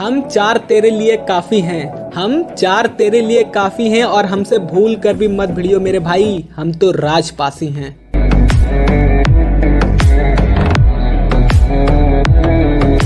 हम चार तेरे लिए काफ़ी हैं। हम चार तेरे लिए काफ़ी हैं और हमसे भूल कर भी मत भिड़ियो मेरे भाई। हम तो राजपासी हैं।